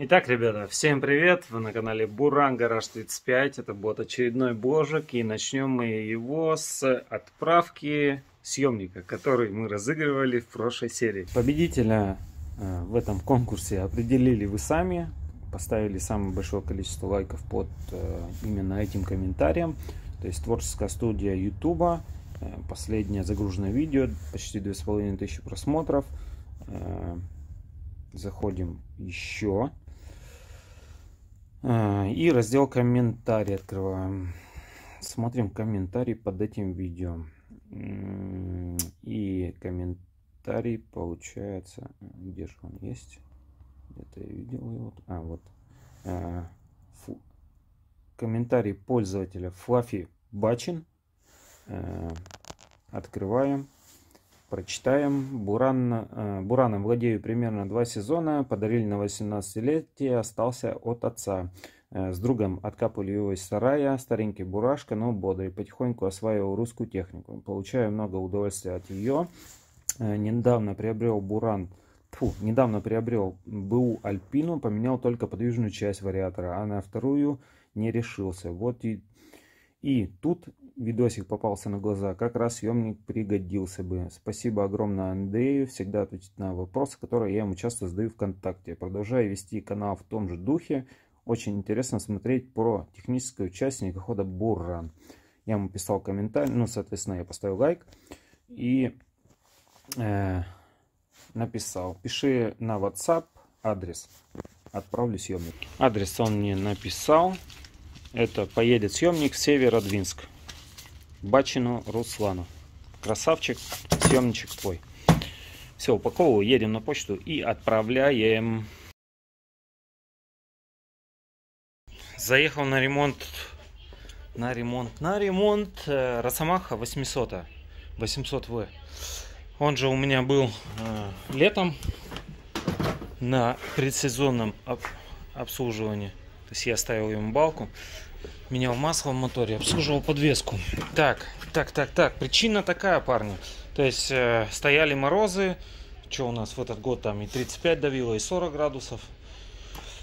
Итак, ребята, всем привет! Вы на канале Буран Гараж 35. Это будет очередной бложек. И начнем мы его с отправки съемника, который мы разыгрывали в прошлой серии. Победителя э, в этом конкурсе определили вы сами. Поставили самое большое количество лайков под э, именно этим комментарием. То есть творческая студия YouTube. Э, последнее загруженное видео. Почти 2500 просмотров. Заходим еще. А, и раздел комментарий открываем. Смотрим комментарий под этим видео. И комментарий получается... Где же он есть? Где-то я видел его. А, вот. А, фу. Комментарий пользователя Флафи Бачин. Открываем. Прочитаем. Буран, э, Бураном владею примерно два сезона. Подарили на 18-летие. Остался от отца. Э, с другом откапывали его из сарая. Старенький бурашка, но бодрый. Потихоньку осваивал русскую технику. Получаю много удовольствия от ее. Э, недавно приобрел Буран Фу, недавно приобрел БУ Альпину, поменял только подвижную часть вариатора, а на вторую не решился. Вот и, и тут видосик попался на глаза, как раз съемник пригодился бы. Спасибо огромное Андрею, всегда ответит на вопросы, которые я ему часто задаю ВКонтакте. Продолжаю вести канал в том же духе. Очень интересно смотреть про техническую часть снегохода Бурран. Я ему писал комментарий, ну, соответственно, я поставил лайк и э, написал. Пиши на WhatsApp адрес, отправлю съемник. Адрес он мне написал. Это поедет съемник Северодвинск. Бачину Руслану. Красавчик, съемничек твой. Все, упаковываю, едем на почту и отправляем. Заехал на ремонт, на ремонт, на ремонт э, Росомаха 800, 800В. Он же у меня был э, летом на предсезонном об, обслуживании. То есть я ставил ему балку менял масло в моторе, обслуживал подвеску. Так, так, так, так. Причина такая, парни. То есть э, стояли морозы. Что у нас в этот год там и 35 давило, и 40 градусов.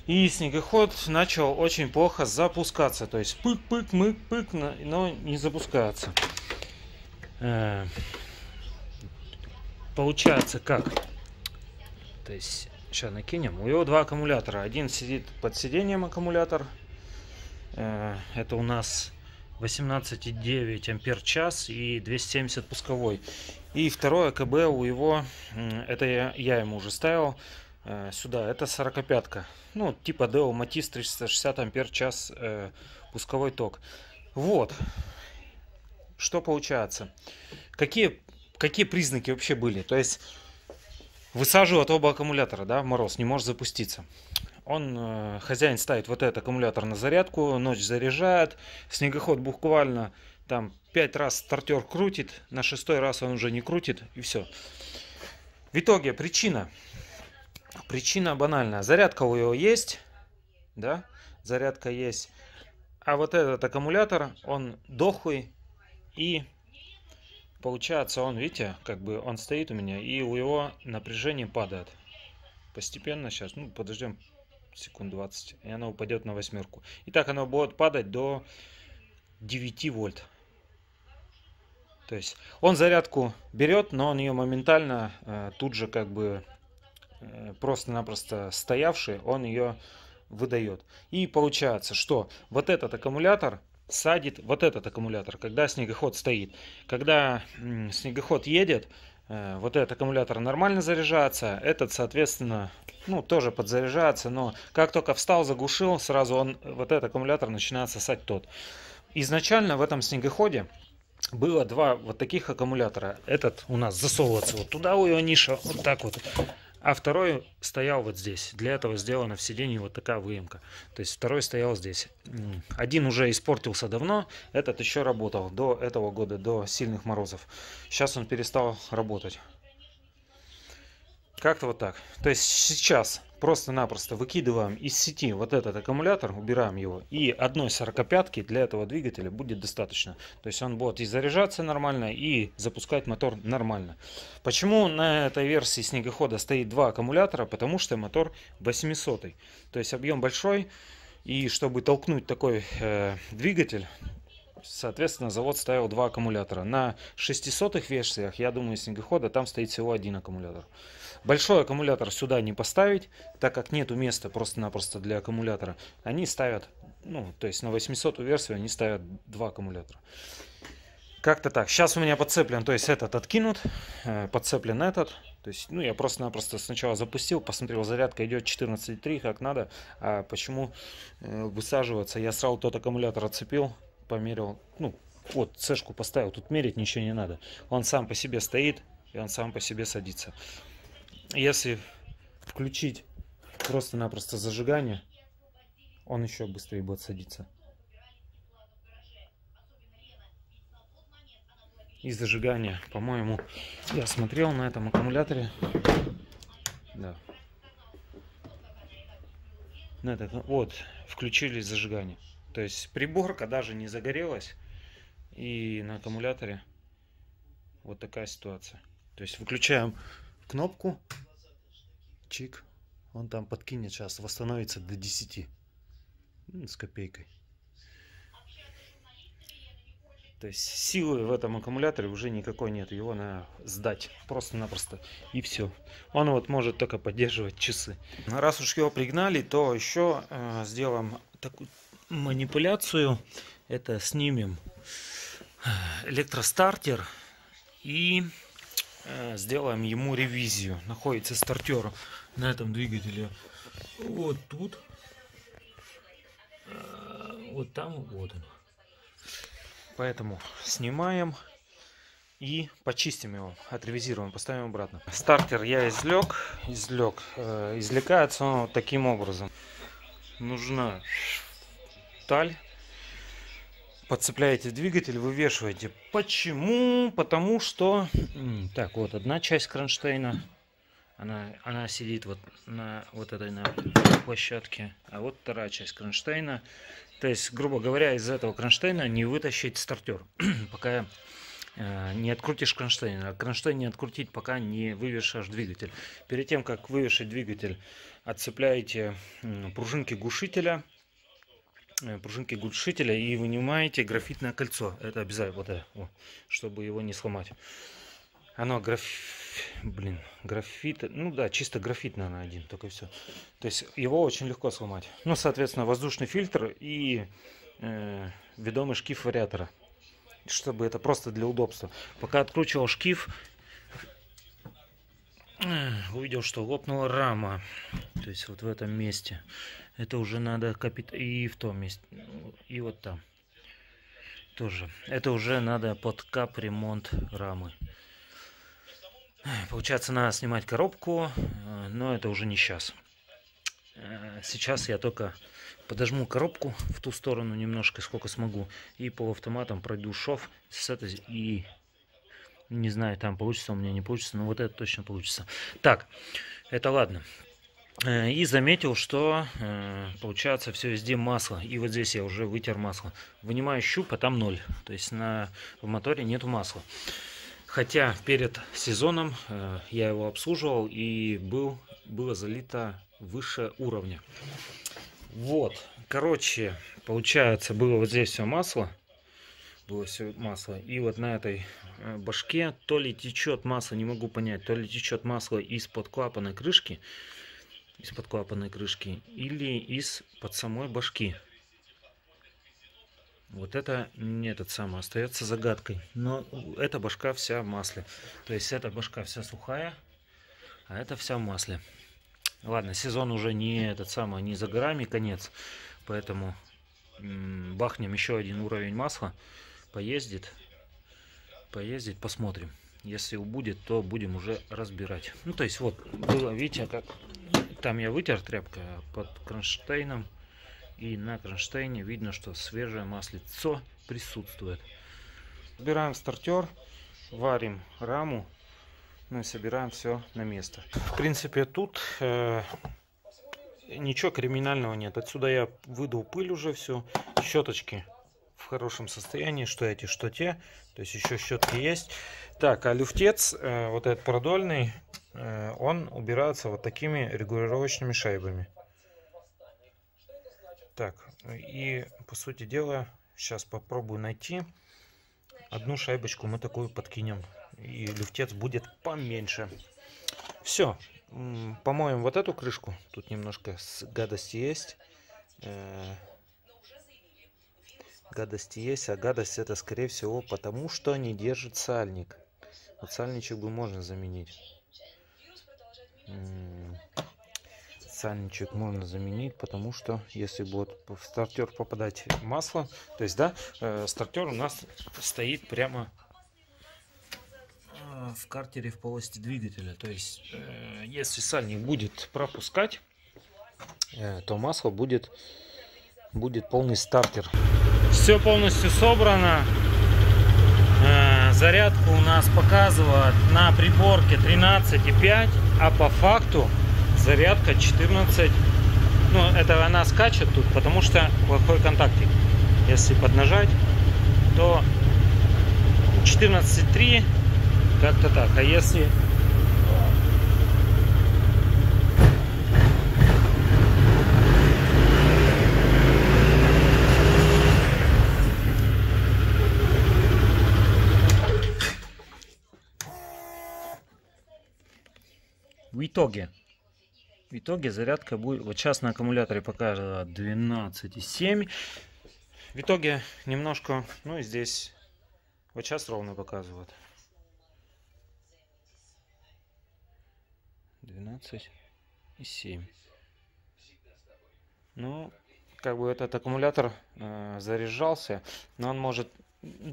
И снегоход начал очень плохо запускаться. То есть пык-пык, мык-пык, но не запускается. Э, получается как? То есть, сейчас накинем. У него два аккумулятора. Один сидит под сиденьем аккумулятор, это у нас 18,9 ампер час и 270 пусковой. И второе КБ у его, это я, я ему уже ставил э, сюда, это 45-ка. Ну, типа Deo Matiz 360 ампер час э, пусковой ток. Вот. Что получается? Какие, какие признаки вообще были? То есть высаживают оба аккумулятора, да, в мороз, не может запуститься он, э, хозяин ставит вот этот аккумулятор на зарядку, ночь заряжает, снегоход буквально там пять раз стартер крутит, на шестой раз он уже не крутит и все. В итоге причина, причина банальная, зарядка у него есть, да, зарядка есть, а вот этот аккумулятор, он дохлый и получается он, видите, как бы он стоит у меня и у его напряжение падает. Постепенно сейчас, ну подождем секунд 20, и она упадет на восьмерку. И так она будет падать до 9 вольт. То есть он зарядку берет, но он ее моментально э, тут же как бы э, просто-напросто стоявший, он ее выдает. И получается, что вот этот аккумулятор садит вот этот аккумулятор, когда снегоход стоит. Когда снегоход едет, вот этот аккумулятор нормально заряжается, этот, соответственно, ну, тоже подзаряжается, но как только встал, заглушил, сразу он, вот этот аккумулятор начинает сосать тот. Изначально в этом снегоходе было два вот таких аккумулятора. Этот у нас засовывается вот туда у его ниша, вот так вот. А второй стоял вот здесь. Для этого сделана в сиденье вот такая выемка. То есть второй стоял здесь. Один уже испортился давно, этот еще работал до этого года, до сильных морозов. Сейчас он перестал работать. Как-то вот так. То есть сейчас просто-напросто выкидываем из сети вот этот аккумулятор, убираем его, и одной сорокопятки для этого двигателя будет достаточно. То есть он будет и заряжаться нормально, и запускать мотор нормально. Почему на этой версии снегохода стоит два аккумулятора? Потому что мотор 800. То есть объем большой, и чтобы толкнуть такой э, двигатель, соответственно, завод ставил два аккумулятора. На 600 версиях, я думаю, снегохода там стоит всего один аккумулятор. Большой аккумулятор сюда не поставить, так как нету места просто-напросто для аккумулятора. Они ставят, ну, то есть на 800 версию они ставят два аккумулятора. Как-то так. Сейчас у меня подцеплен, то есть этот откинут, э, подцеплен этот. То есть, ну, я просто-напросто сначала запустил, посмотрел, зарядка идет 14,3, как надо. А почему э, высаживаться? Я сразу тот аккумулятор отцепил, померил, ну, вот цешку поставил, тут мерить ничего не надо. Он сам по себе стоит, и он сам по себе садится если включить просто-напросто зажигание, он еще быстрее будет садиться. И зажигание, по-моему, я смотрел на этом аккумуляторе. Да. На это, вот, включили зажигание. То есть приборка даже не загорелась. И на аккумуляторе вот такая ситуация. То есть выключаем кнопку, чик, он там подкинет сейчас, восстановится до 10 ну, с копейкой. То есть силы в этом аккумуляторе уже никакой нет. Его надо сдать просто-напросто. И все. Он вот может только поддерживать часы. Раз уж его пригнали, то еще э, сделаем такую манипуляцию. Это снимем электростартер и Э, сделаем ему ревизию. Находится стартер на этом двигателе вот тут. Э, вот там, вот он. Поэтому снимаем и почистим его, отревизируем, поставим обратно. Стартер я извлек, извлек. Э, извлекается он вот таким образом. Нужна таль подцепляете двигатель, вывешиваете. Почему? Потому что... Так, вот одна часть кронштейна. Она, она сидит вот на вот этой на площадке. А вот вторая часть кронштейна. То есть, грубо говоря, из этого кронштейна не вытащить стартер. пока э, не открутишь кронштейн. А кронштейн не открутить, пока не вывешаешь двигатель. Перед тем, как вывешать двигатель, отцепляете пружинки глушителя Э, пружинки глушителя и вынимаете графитное кольцо. Это обязательно, вот это, вот, чтобы его не сломать. Оно граф... Блин, графит... Ну да, чисто графит, наверное, один, только все. То есть его очень легко сломать. Ну, соответственно, воздушный фильтр и э, ведомый шкив вариатора. Чтобы это просто для удобства. Пока откручивал шкив, э, увидел, что лопнула рама. То есть вот в этом месте. Это уже надо капит... И в том месте. И вот там. Тоже. Это уже надо под кап ремонт рамы. Получается, надо снимать коробку, э, но это уже не сейчас. Э, сейчас я только подожму коробку в ту сторону немножко, сколько смогу. И по автоматам пройду шов с этой и не знаю, там получится у меня, не получится, но вот это точно получится. Так, это ладно. Э, и заметил, что э, получается все везде масло. И вот здесь я уже вытер масло. Вынимаю щуп, а там ноль. То есть на, в моторе нет масла. Хотя перед сезоном э, я его обслуживал и был, было залито выше уровня. Вот, короче, получается, было вот здесь все масло. Было все масло. И вот на этой башке то ли течет масло, не могу понять, то ли течет масло из-под клапана крышки, из-под клапанной крышки или из-под самой башки. Вот это не этот самый, остается загадкой. Но эта башка вся в масле. То есть эта башка вся сухая, а это вся в масле. Ладно, сезон уже не этот самый, не за горами конец. Поэтому бахнем еще один уровень масла. Поездит. Поездить, посмотрим. Если убудет, то будем уже разбирать. Ну, то есть, вот, было, видите, как там я вытер тряпкой под кронштейном. И на кронштейне видно, что свежее маслицо присутствует. Убираем стартер, варим раму Ну и собираем все на место. В принципе, тут э, ничего криминального нет. Отсюда я выдал пыль уже все. Щеточки в хорошем состоянии, что эти, что те. То есть еще щетки есть. Так, а люфтец, э, вот этот продольный, он убирается вот такими регулировочными шайбами. Так, и по сути дела, сейчас попробую найти. Одну шайбочку мы такую подкинем. И люфтец будет поменьше. Все. Помоем вот эту крышку. Тут немножко гадости есть. Э, гадости есть, а гадость это скорее всего потому, что не держит сальник. Вот сальничек бы можно заменить. Сальничек можно заменить, потому что если будет в стартер попадать масло, то есть, да, э, стартер у нас стоит прямо э, в картере в полости двигателя. То есть, э, если сальник будет пропускать, то масло будет, будет полный стартер. Все полностью собрано. Э, зарядку у нас показывает на приборке 13,5, а по факту зарядка 14. Ну, это она скачет тут, потому что плохой контактик. Если поднажать, то 14,3 как-то так. А если итоге, в итоге зарядка будет, вот сейчас на аккумуляторе показывает 12,7. В итоге немножко, ну и здесь, вот сейчас ровно показывает. 12,7. Ну, как бы этот аккумулятор э, заряжался, но он может,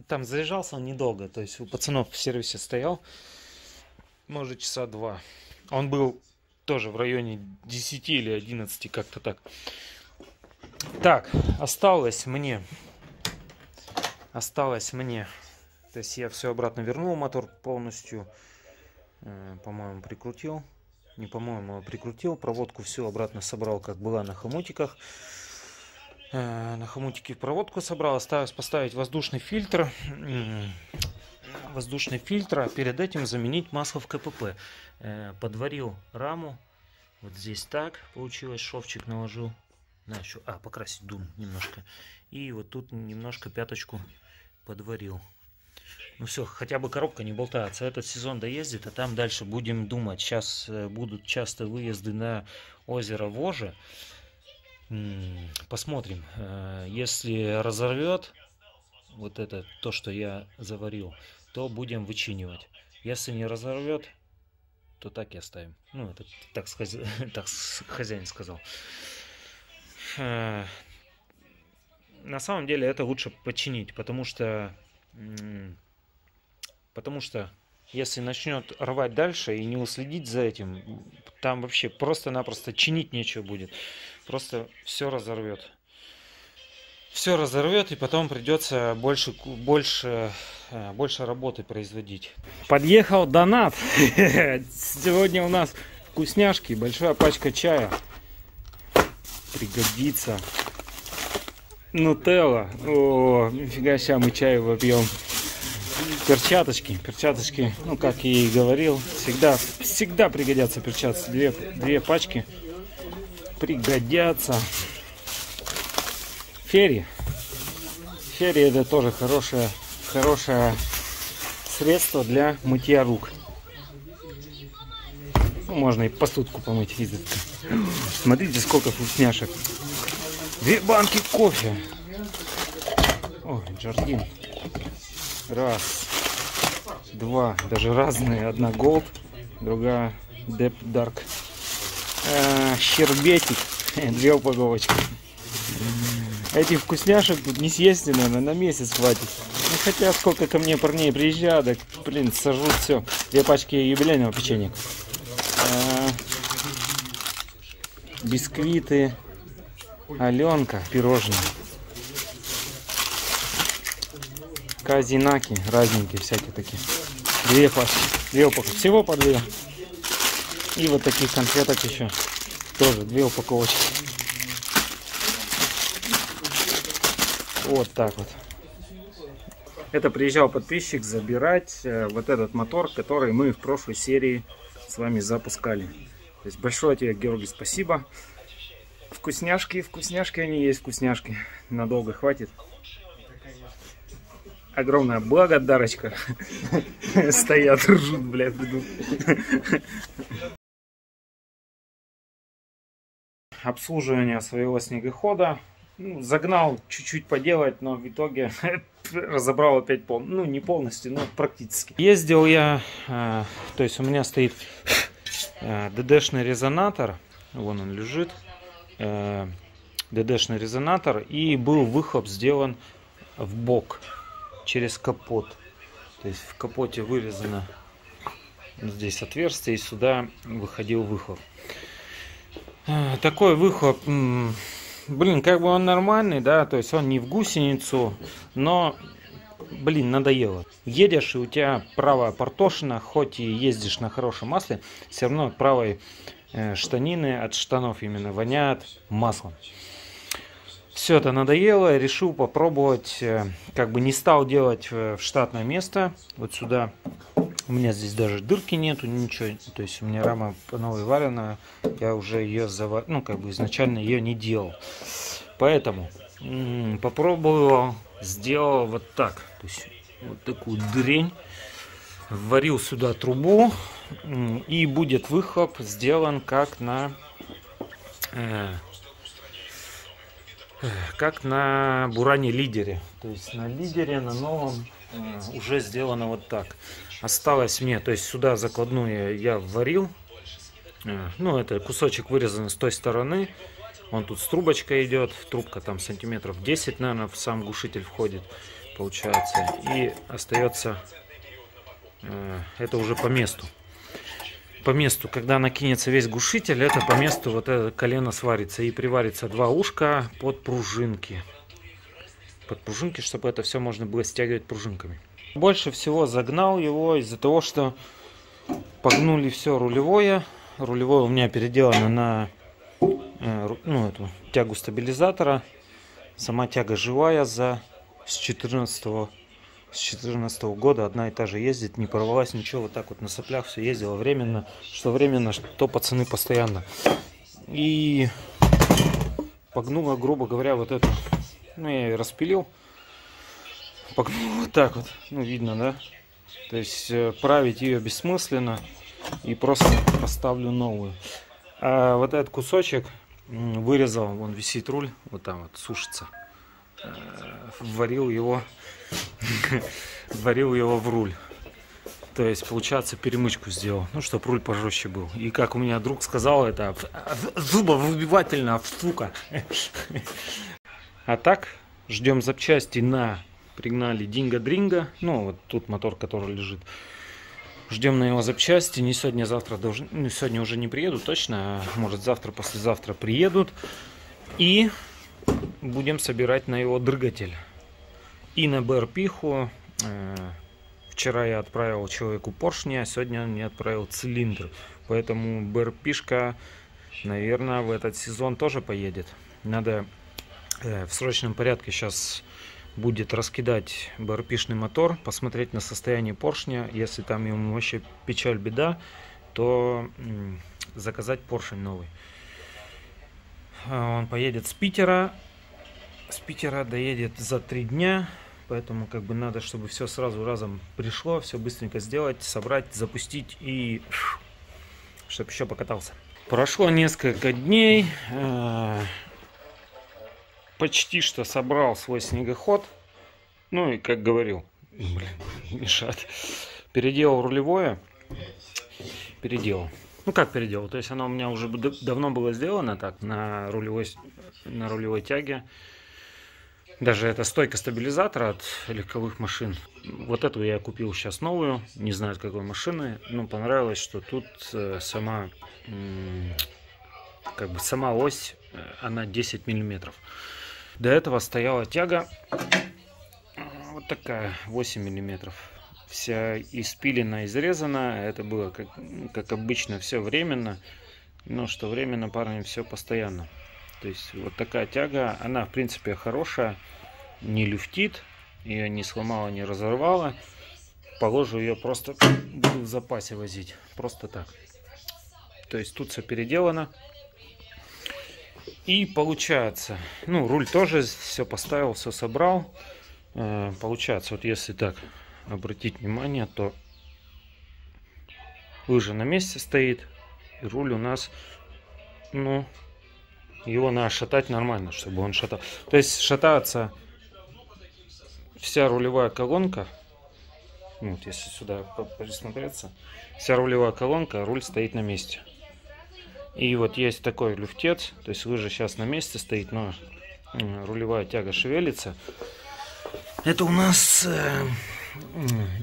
там заряжался он недолго, то есть у пацанов в сервисе стоял, может часа два. Он был тоже в районе 10 или 11, как-то так. Так, осталось мне, осталось мне, то есть я все обратно вернул, мотор полностью, э, по-моему, прикрутил. Не по-моему, а прикрутил, проводку все обратно собрал, как была на хомутиках. Э, на хомутике проводку собрал, осталось поставить воздушный фильтр воздушный фильтр, а перед этим заменить масло в КПП. Э, подварил раму, вот здесь так получилось, шовчик наложил. На, еще, а, покрасить дум немножко. И вот тут немножко пяточку подварил. Ну все, хотя бы коробка не болтается. Этот сезон доездит, а там дальше будем думать. Сейчас э, будут часто выезды на озеро Воже. Посмотрим. Э, если разорвет вот это, то, что я заварил, то будем вычинивать. Если не разорвет, то так и оставим. Ну, это так, сказ... так хозяин сказал. Э, на самом деле это лучше починить, потому что потому что если начнет рвать дальше и не уследить за этим, там вообще просто-напросто чинить нечего будет. Просто все разорвет все разорвет и потом придется больше, больше, э, больше работы производить. Подъехал донат. Сегодня у нас вкусняшки, большая пачка чая. Пригодится. Нутелла. О, нифига себе, мы чай вопьем. Перчаточки, перчаточки, ну как и говорил, всегда, всегда пригодятся перчатки. Две, две пачки пригодятся. Ферри. Ферри это тоже хорошее, хорошее средство для мытья рук. Ну, можно и посудку помыть изредка. Смотрите, сколько вкусняшек. Две банки кофе. О, Джардин. Раз. Два. Даже разные. Одна Gold, другая Deep Dark. А, щербетик. Две упаковочки. Этих вкусняшек тут не съесть, наверное, на месяц хватит. Ну, хотя сколько ко мне парней приезжают, так, блин, сожрут все. Две пачки юбилейного печенья. А, бисквиты. Аленка, пирожные. Казинаки, разненькие всякие такие. Две пачки. Две упаковки. Всего по две. И вот таких конфеток еще. Тоже две упаковочки. Вот так вот. Это приезжал подписчик забирать э, вот этот мотор, который мы в прошлой серии с вами запускали. То есть большое тебе, Георгий, спасибо. Вкусняшки, вкусняшки они есть, вкусняшки. Надолго хватит. Огромная благодарочка. Стоят, ржут, блядь. Обслуживание своего снегохода. Ну, загнал чуть-чуть поделать, но в итоге разобрал опять пол, ну не полностью, но практически. Ездил я, э, то есть у меня стоит э, ДДшный резонатор, вон он лежит, э, ДДшный резонатор и был выхлоп сделан в бок через капот. То есть в капоте вырезано здесь отверстие и сюда выходил выхлоп. Э, такой выхлоп блин, как бы он нормальный, да, то есть он не в гусеницу, но, блин, надоело. Едешь, и у тебя правая портошина, хоть и ездишь на хорошем масле, все равно правой э, штанины от штанов именно воняют маслом. Все это надоело, решил попробовать, э, как бы не стал делать в штатное место, вот сюда у меня здесь даже дырки нету, ничего. То есть у меня рама по новой варена. Я уже ее завар... ну как бы изначально ее не делал. Поэтому попробовал, сделал вот так. То есть вот такую дрень. Варил сюда трубу. И будет выхлоп сделан как на... Э, как на буране лидере. То есть на лидере, на новом э, уже сделано вот так. Осталось мне, то есть сюда закладную я варил. Э, ну, это кусочек вырезан с той стороны. Он тут с трубочкой идет. Трубка там сантиметров 10, наверное, в сам глушитель входит, получается. И остается э, это уже по месту. По месту, когда накинется весь глушитель, это по месту вот это колено сварится. И приварится два ушка под пружинки. Под пружинки, чтобы это все можно было стягивать пружинками. Больше всего загнал его из-за того, что погнули все рулевое. Рулевое у меня переделано на э, ну, эту тягу стабилизатора. Сама тяга живая за с 14 с 14 года одна и та же ездит, не порвалась ничего, вот так вот на соплях все ездила временно, что временно, что пацаны постоянно. И погнула, грубо говоря, вот эту, ну я ее распилил, вот так вот, ну видно, да? То есть э, править ее бессмысленно и просто поставлю новую. А вот этот кусочек вырезал, он висит руль, вот там вот сушится. Э, варил его, варил его в руль. То есть, получается, перемычку сделал, ну, чтобы руль пожестче был. И как у меня друг сказал, это зубовыбивательно, сука. А так, ждем запчасти на Пригнали Динго-Дринго. Ну, вот тут мотор, который лежит. Ждем на его запчасти. Не сегодня, завтра должен... Ну, сегодня уже не приедут точно. А может, завтра, послезавтра приедут. И будем собирать на его дрыгатель. И на БРПиху. Э, вчера я отправил человеку поршня, а сегодня он мне отправил цилиндр. Поэтому БРПишка, наверное, в этот сезон тоже поедет. Надо э, в срочном порядке сейчас будет раскидать БРПшный мотор, посмотреть на состояние поршня. Если там ему вообще печаль, беда, то заказать поршень новый. А, он поедет с Питера. С Питера доедет за три дня. Поэтому как бы надо, чтобы все сразу разом пришло, все быстренько сделать, собрать, запустить и чтобы еще покатался. Прошло несколько дней. Почти что собрал свой снегоход. Ну и как говорил, блин, мешать. Переделал рулевое. Переделал. Ну как переделал? То есть оно у меня уже давно было сделано так, на рулевой, на рулевой тяге. Даже это стойка стабилизатора от легковых машин. Вот эту я купил сейчас новую, не знаю от какой машины. Но понравилось, что тут э, сама, как бы сама ось, э, она 10 миллиметров. До этого стояла тяга вот такая, 8 миллиметров. вся испилена, изрезана. Это было, как, как обычно, все временно. Но что временно, парни, все постоянно. То есть вот такая тяга, она в принципе хорошая, не люфтит, ее не сломала, не разорвала. Положу ее просто, буду в запасе возить, просто так. То есть тут все переделано. И получается, ну руль тоже все поставил, все собрал. Э, получается, вот если так обратить внимание, то лыжа на месте стоит. И руль у нас, ну, его надо шатать нормально, чтобы он шатал. То есть шататься вся рулевая колонка, ну, вот если сюда присмотреться, вся рулевая колонка, руль стоит на месте. И вот есть такой люфтец, то есть лыжа сейчас на месте стоит, но рулевая тяга шевелится. Это у нас э,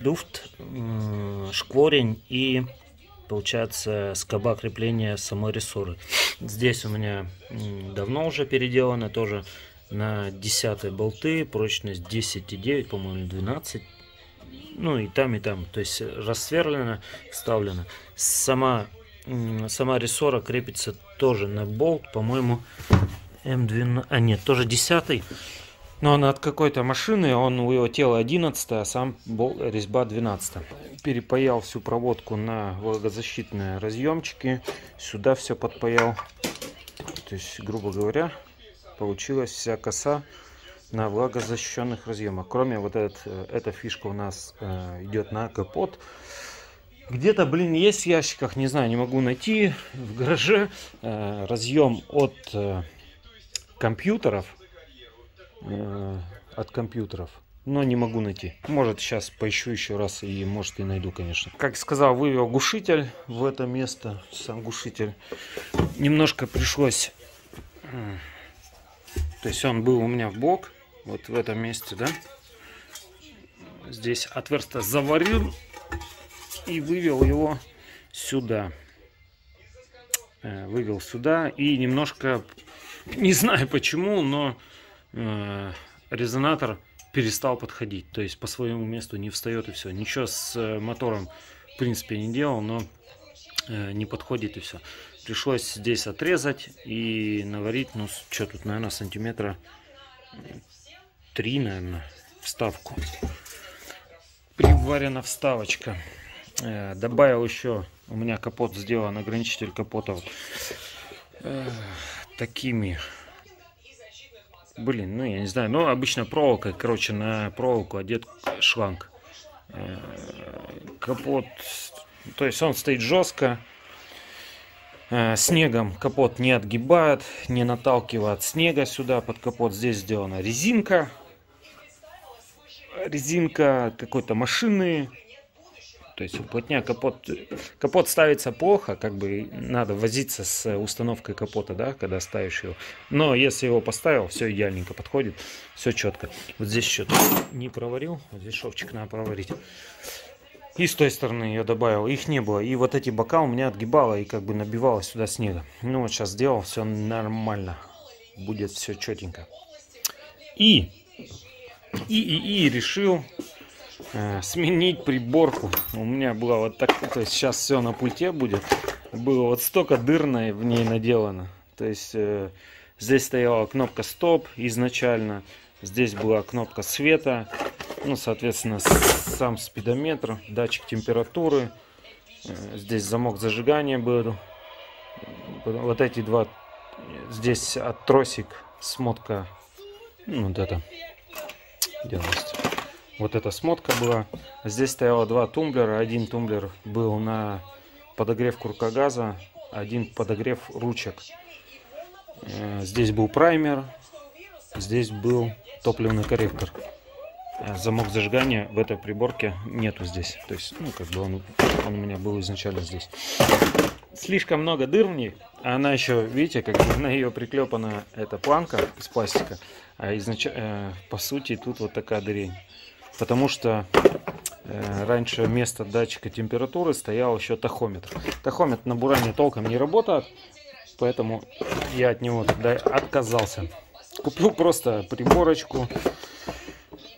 люфт, э, шкворень и получается скоба крепления самой рессоры. Здесь у меня давно уже переделано тоже на 10 болты, прочность 10,9, по-моему, 12. Ну и там, и там. То есть рассверлено, вставлено. Сама, сама рессора крепится тоже на болт, по-моему, М12, а нет, тоже 10 но он от какой-то машины, он у его тела 11, а сам был резьба 12. Перепаял всю проводку на влагозащитные разъемчики. Сюда все подпаял. То есть, грубо говоря, получилась вся коса на влагозащищенных разъемах. Кроме вот этот, э, эта фишка у нас э, идет на капот. Где-то, блин, есть в ящиках, не знаю, не могу найти. В гараже э, разъем от э, компьютеров Э, от компьютеров. Но не могу найти. Может сейчас поищу еще раз и может и найду, конечно. Как сказал, вывел глушитель в это место. Сам глушитель. Немножко пришлось... Э, то есть он был у меня в бок. Вот в этом месте, да. Здесь отверстие заварил и вывел его сюда. Э, вывел сюда и немножко... Не знаю почему, но Э, резонатор перестал подходить. То есть по своему месту не встает и все. Ничего с э, мотором в принципе не делал, но не подходит и все. Пришлось здесь отрезать и наварить, ну что тут, наверное, сантиметра 3, наверное, вставку. Приварена вставочка. Добавил еще, у меня капот сделан, ограничитель капота такими Блин, ну я не знаю, но обычно проволока, короче, на проволоку одет шланг. Э, капот, то есть он стоит жестко. Э, снегом капот не отгибает, не наталкивает снега сюда под капот. Здесь сделана резинка. Резинка какой-то машины то есть уплотня капот, капот ставится плохо, как бы надо возиться с установкой капота, да, когда ставишь его. Но если его поставил, все идеальненько подходит, все четко. Вот здесь еще не проварил, вот здесь шовчик надо проварить. И с той стороны я добавил, их не было. И вот эти бока у меня отгибало и как бы набивало сюда снега. Ну вот сейчас сделал, все нормально. Будет все четенько. И, и, и, и решил э, сменить приборку. У меня была вот так, то есть сейчас все на пульте будет. Было вот столько дырной в ней наделано. То есть э, здесь стояла кнопка стоп изначально. Здесь была кнопка света. Ну, соответственно, сам спидометр, датчик температуры. Э, здесь замок зажигания был. Вот эти два. Здесь от тросик смотка. Ну, вот это. Делалось. Вот эта смотка была. Здесь стояло два тумблера. Один тумблер был на подогрев курка газа, один подогрев ручек. Э, здесь был праймер, здесь был топливный корректор. Э, замок зажигания в этой приборке нету здесь. То есть, ну, как бы он, он у меня был изначально здесь. Слишком много дыр в ней. А она еще, видите, как бы на ее приклепана эта планка из пластика. А изначально, э, по сути, тут вот такая дырень потому что э, раньше вместо датчика температуры стоял еще тахометр. Тахометр на буране толком не работает, поэтому я от него тогда отказался. Купил просто приборочку,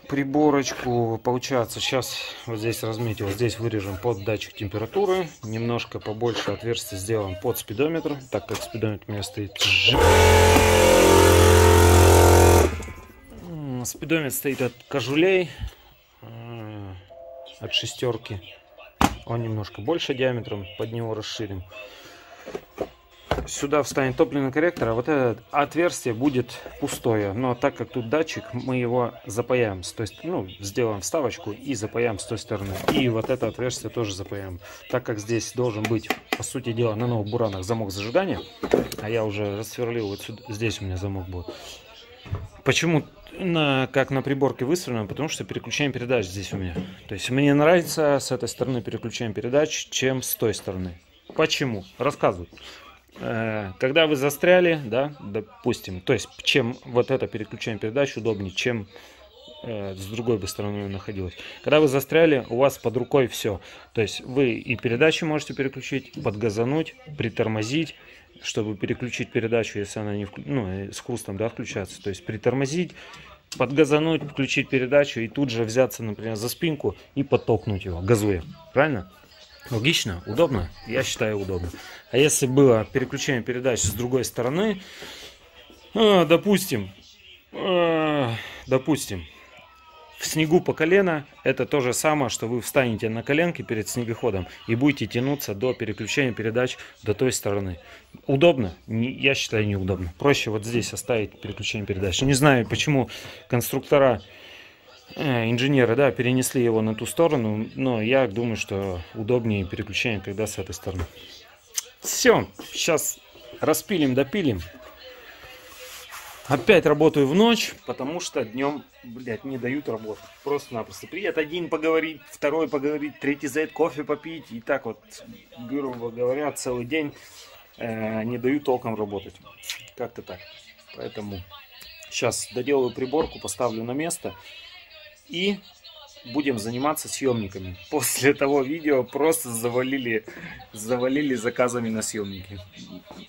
приборочку. Получается, сейчас вот здесь разметил, здесь вырежем под датчик температуры. Немножко побольше отверстия сделаем под спидометр, так как спидометр у меня стоит. Спидометр стоит от кожулей, от шестерки. Он немножко больше диаметром, под него расширим сюда встанет топливный корректор, а вот это отверстие будет пустое. Но так как тут датчик, мы его запаяем. То есть, ну, сделаем вставочку и запаяем с той стороны. И вот это отверстие тоже запаяем. Так как здесь должен быть, по сути дела, на новых буранах замок зажигания, а я уже рассверлил вот сюда, здесь у меня замок будет. Почему на, как на приборке выстроено? Потому что переключаем передач здесь у меня. То есть мне нравится с этой стороны переключаем передач, чем с той стороны. Почему? Рассказываю. Э, когда вы застряли, да, допустим, то есть чем вот это переключение передач удобнее, чем э, с другой бы стороны находилась. Когда вы застряли, у вас под рукой все. То есть вы и передачи можете переключить, подгазануть, притормозить, чтобы переключить передачу, если она не вклю... ну, э, с хрустом да, включаться. То есть притормозить, подгазануть, включить передачу и тут же взяться, например, за спинку и подтолкнуть его, газуя. Правильно? Логично, удобно? Я считаю удобно. А если было переключение передач с другой стороны, э, допустим, э, допустим, в снегу по колено, это то же самое, что вы встанете на коленки перед снегоходом и будете тянуться до переключения передач до той стороны. Удобно? Я считаю неудобно. Проще вот здесь оставить переключение передач. Не знаю, почему конструктора Э, инженеры, да, перенесли его на ту сторону, но я думаю, что удобнее переключение когда с этой стороны. Все, сейчас распилим, допилим. Опять работаю в ночь, потому что днем, блядь, не дают работать. Просто-напросто. Привет, один поговорить, второй поговорить, третий зайд кофе попить. И так вот, грубо говоря, целый день э, не дают толком работать. Как-то так. Поэтому сейчас доделаю приборку, поставлю на место и будем заниматься съемниками. После того видео просто завалили, завалили заказами на съемники.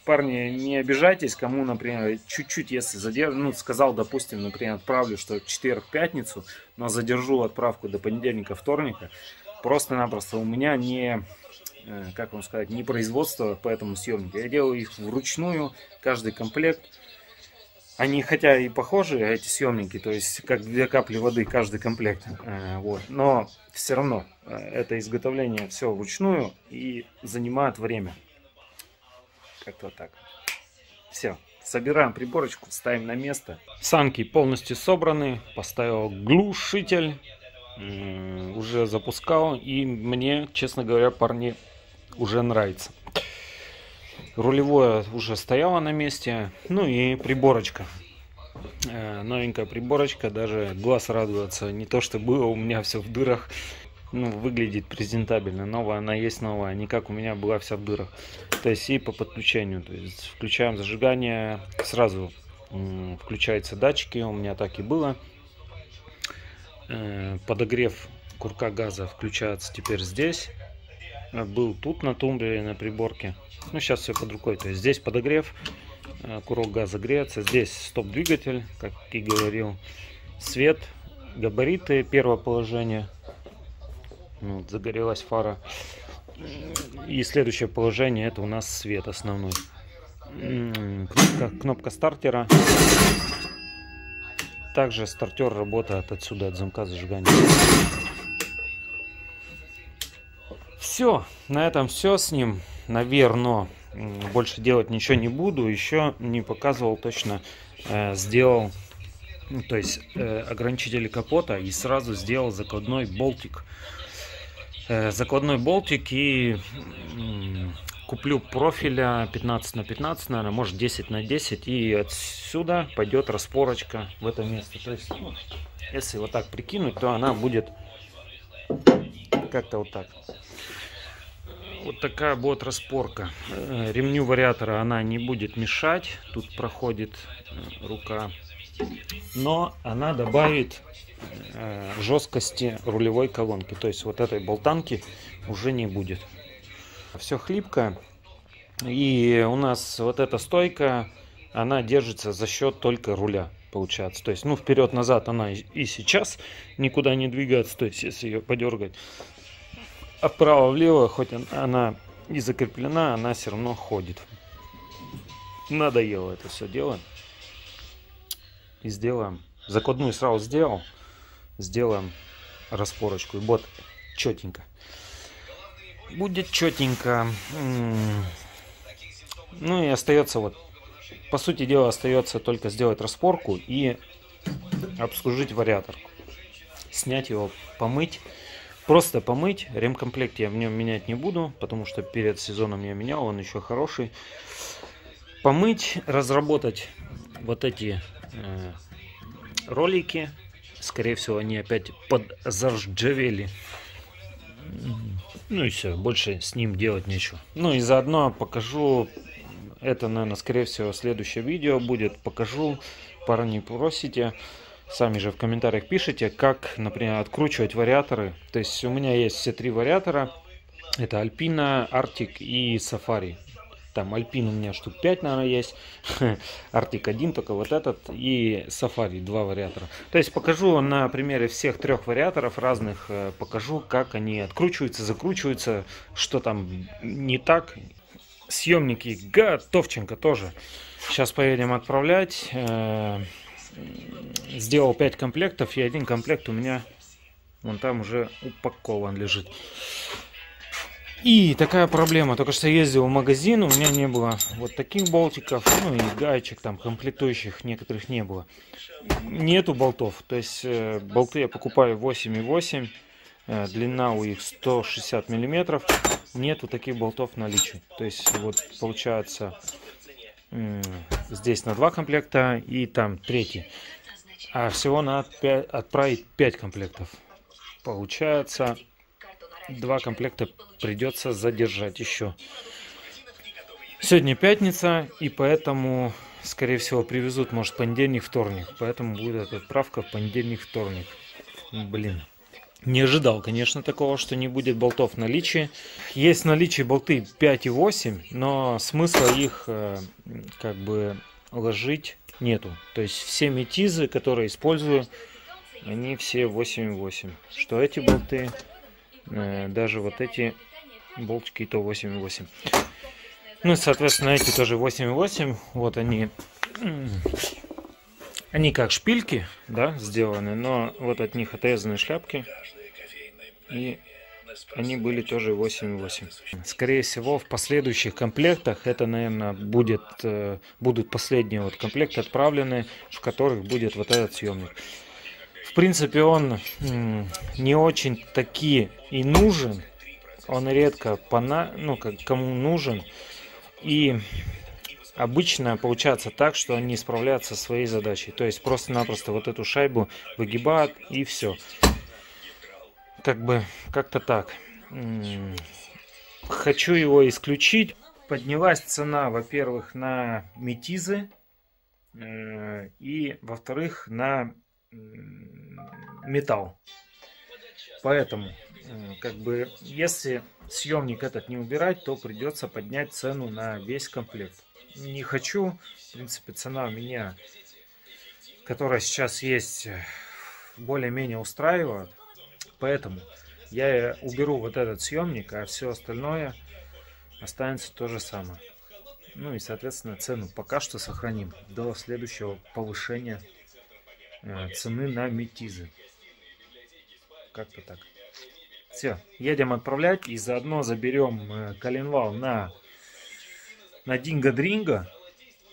Парни, не обижайтесь, кому, например, чуть-чуть, если задержу, ну, сказал, допустим, например, отправлю, что четверг-пятницу, но задержу отправку до понедельника-вторника, просто-напросто у меня не, э, как вам сказать, не производство по этому съемнику. Я делаю их вручную, каждый комплект, они хотя и похожи, эти съемники, то есть как две капли воды каждый комплект, э, вот, но все равно э, это изготовление все вручную и занимает время. Как-то так. Все, собираем приборочку, ставим на место. Санки полностью собраны, поставил глушитель, уже запускал и мне, честно говоря, парни уже нравится. Рулевое уже стояло на месте. Ну и приборочка. Э, новенькая приборочка. Даже глаз радуется. Не то, что было у меня все в дырах. Ну, выглядит презентабельно. Новая она есть новая. Не как у меня была вся в дырах. То есть и по подключению. То есть включаем зажигание. Сразу включаются датчики. У меня так и было. Э, подогрев курка газа включается теперь здесь. Был тут на тумбе на приборке. Ну, сейчас все под рукой. То есть здесь подогрев, э, курок газа греется. Здесь стоп-двигатель, как и говорил. Свет, габариты, первое положение. Ну, вот, загорелась фара. И следующее положение это у нас свет основной. Кнопка, кнопка стартера. Также стартер работает отсюда, от замка зажигания. Все, на этом все с ним наверное, больше делать ничего не буду. Еще не показывал точно, э, сделал, ну, то есть э, ограничители капота и сразу сделал закладной болтик. Э, закладной болтик и э, куплю профиля 15 на 15, наверное, может 10 на 10 и отсюда пойдет распорочка в это место. То есть, ну, если вот так прикинуть, то она будет как-то вот так. Вот такая будет распорка. Э, ремню вариатора она не будет мешать. Тут проходит э, рука. Но она добавит э, жесткости рулевой колонки. То есть вот этой болтанки уже не будет. Все хлипко. И у нас вот эта стойка, она держится за счет только руля. получается. То есть, ну, вперед-назад она и сейчас никуда не двигается, то есть, если ее подергать. А вправо-влево, хоть она и закреплена, она все равно ходит. Надоело это все дело. И сделаем. Закладную сразу сделал. Сделаем распорочку. И вот четенько. Будет четенько. Ну и остается вот, по сути дела, остается только сделать распорку и обслужить вариатор. Снять его, помыть. Просто помыть. Ремкомплект я в нем менять не буду, потому что перед сезоном я менял, он еще хороший. Помыть, разработать вот эти э, ролики. Скорее всего, они опять подзаржавели. Ну и все, больше с ним делать нечего. Ну и заодно покажу, это, наверное, скорее всего, следующее видео будет. Покажу, пара не просите, сами же в комментариях пишите, как, например, откручивать вариаторы. То есть у меня есть все три вариатора. Это Альпина, Артик и Сафари. Там Альпин у меня штук 5, наверное, есть. Артик 1, только вот этот. И Сафари, два вариатора. То есть покажу на примере всех трех вариаторов разных. Э, покажу, как они откручиваются, закручиваются, что там не так. Съемники готовченко тоже. Сейчас поедем отправлять. Сделал 5 комплектов. И один комплект у меня вон там уже упакован лежит. И такая проблема, только что ездил в магазин, у меня не было вот таких болтиков, ну и гаечек там комплектующих некоторых не было. Нету болтов, то есть э, болты я покупаю 8,8, э, длина у них 160 миллиметров, нету таких болтов в наличии. То есть вот получается здесь на два комплекта и там третий. А всего надо отправить 5 комплектов. Получается два комплекта придется задержать еще. Сегодня пятница, и поэтому, скорее всего, привезут, может, понедельник, вторник. Поэтому будет отправка в понедельник, вторник. Блин. Не ожидал, конечно, такого, что не будет болтов в наличии. Есть в наличии болты 5 и 8, но смысла их э, как бы ложить нету. То есть все метизы, которые использую, они все 8,8. Что эти болты, Э, даже вот эти болтики то 8,8. Ну и, соответственно, эти тоже 8,8. Вот они. Они как шпильки, да, сделаны, но вот от них отрезаны шляпки. И они были тоже 8,8. Скорее всего, в последующих комплектах это, наверное, будет, э, будут последние вот комплекты отправлены, в которых будет вот этот съемник. В принципе, он не очень таки и нужен. Он редко пона, ну, как кому нужен. И обычно получается так, что они справляются со своей задачей. То есть просто-напросто вот эту шайбу выгибают и все. Как бы как-то так. Хочу его исключить. Поднялась цена, во-первых, на метизы. Э, и, во-вторых, на металл. Поэтому, э, как бы, если съемник этот не убирать, то придется поднять цену на весь комплект. Не хочу, в принципе, цена у меня, которая сейчас есть, более-менее устраивает. Поэтому я уберу вот этот съемник, а все остальное останется то же самое. Ну и, соответственно, цену пока что сохраним до следующего повышения Э, цены на метизы. Как-то так. Все, едем отправлять и заодно заберем э, коленвал на, на Динго-Дринго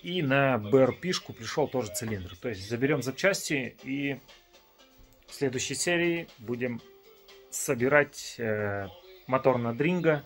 и на БРПшку пришел тоже цилиндр. То есть заберем запчасти и в следующей серии будем собирать э, мотор на Дринго